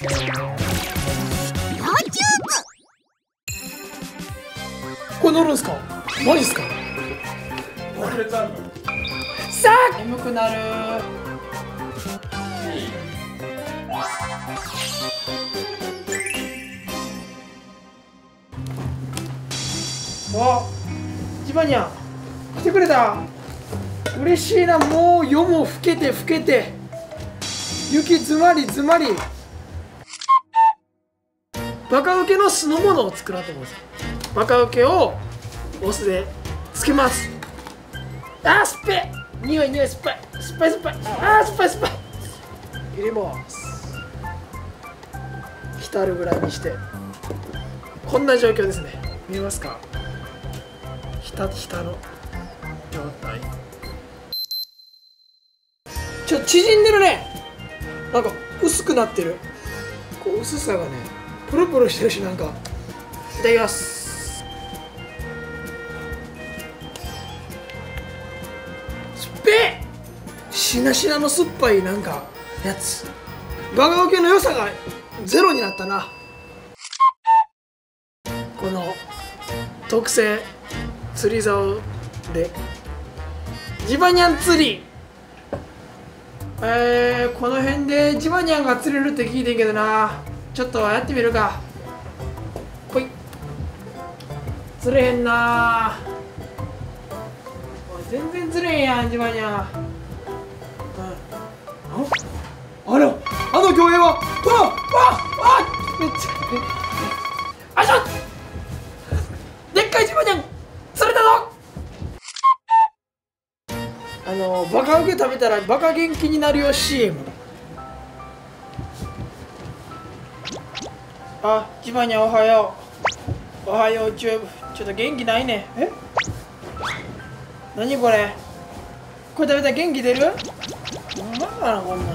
これ乗るんすか？マジっすか？さあ眠くなる。わジバニャン来てくれた。嬉しいな。もう夜も更けて更けて。雪詰まり詰まりバカウケの酢の物を作ろうと思うんですバカウケをお酢でつけます。あー酸っぱい。匂い匂い酸っぱい。酸っぱい酸っぱい。あー酸っぱい酸っぱい。入れます。浸るぐらいにして。こんな状況ですね。見えますか？浸浸の。状態。ちょ縮んでるね。なんか薄くなってる。こう薄さがね。プルプルしてるしなんか。いただきます。酸っぱいしなしなの酸っぱいなんかやつ。バカウケの良さがゼロになったな。この特製釣り竿で。ジバニャン釣り。えー、この辺でジバニャンが釣れるって聞いてんけどなちょっとやってみるか。ほい。釣れへんな。おい全然釣れへんやんジバニャン、うん、あれあの競泳はわわわめっちゃあしょでっかいジバニャン釣れたぞ。あのバカウケ食べたらバカ元気になるよ CM あジバニャンおはよう。おはようチューブちょっと元気ないね。え？何これ？これ食べたら元気出る？ほんまかなこんな。ん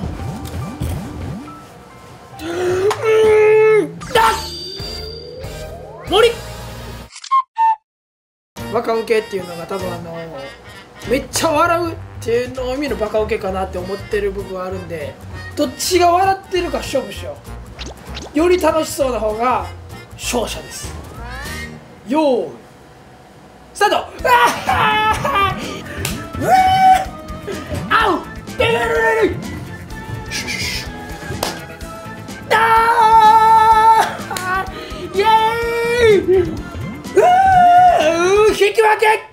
うん。だ森！バカウケっていうのが多分あのめっちゃ笑うっていうのを意味のバカウケかなって思ってる部分はあるんでどっちが笑ってるか勝負しようより楽しそうな方が勝者です。よーい。スタート。ああうわあう。レレレレあイエーイ。うわー。引き分け。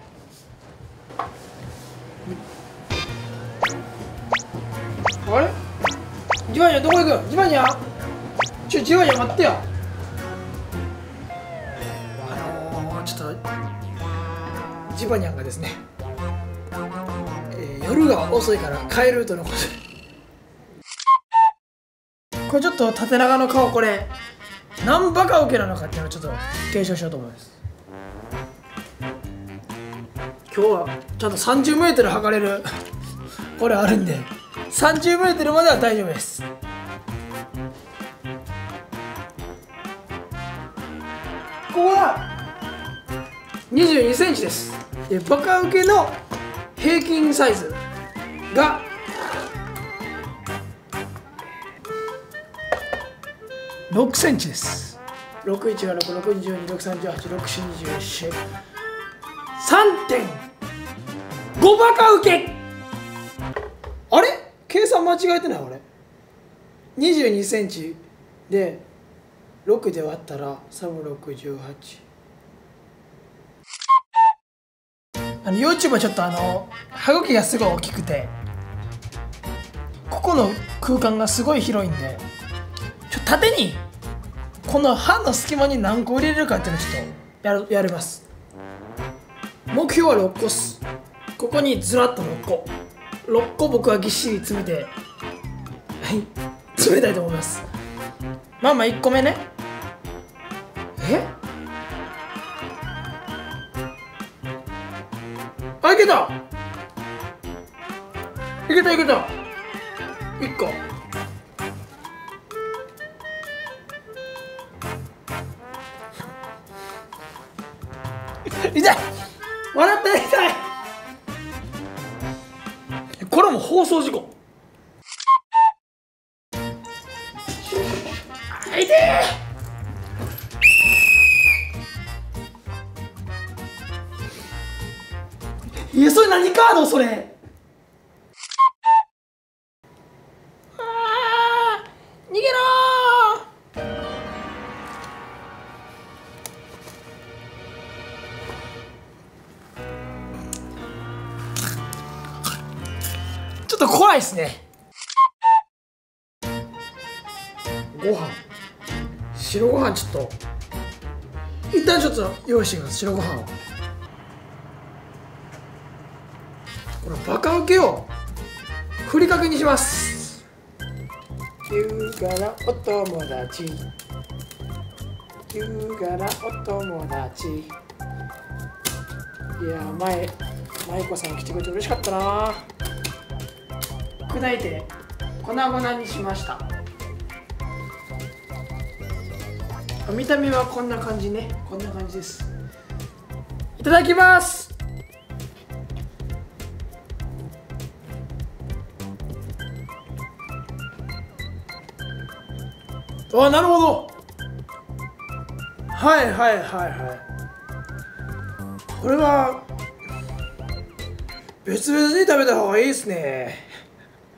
あれ？ジバニャどこ行く？ジバニャちょジバニャン待ってよ。あのー、ちょっとジバニャンがですね、えー、夜が遅いから帰るとのこと。でこれちょっと縦長の顔これ何バカウケなのかっていうのをちょっと検証しようと思います。今日はちゃんと 30m 測れるこれあるんで 30m までは大丈夫です。ここは2 2センチです。でバカウケの平均サイズが6センチです。61が6 6 2 2 6 3 8 6 4 2 1 4 3.5バカウケ。あれ？計算間違えてない？俺2 2センチで6で割ったら3618あの YouTube はちょっとあの歯茎がすごい大きくてここの空間がすごい広いんでちょ縦にこの歯の隙間に何個入れるかっていうのちょっとやるやります。目標は6個っす。ここにずらっと6個。6個僕はぎっしり詰めてはい詰めたいと思います。まあまあ1個目ね。え？あいけた。いけたいけた。1個。痛い。笑ったら痛い。これも放送事故。あい。てーいやそれ何カード？それ。逃げろー。ちょっと怖いですね。ご飯。白ご飯ちょっと。一旦ちょっと用意してください白ご飯をこのバカウケをふりかけにします。優雅なお友達。優雅なお友達。いや前舞子さん来てくれて嬉しかったな。砕いて粉々にしました。見た目はこんな感じね。こんな感じです。いただきます。あなるほど。はいはいはいはい。これは別々に食べた方がいいですね。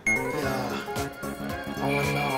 いや合わんな。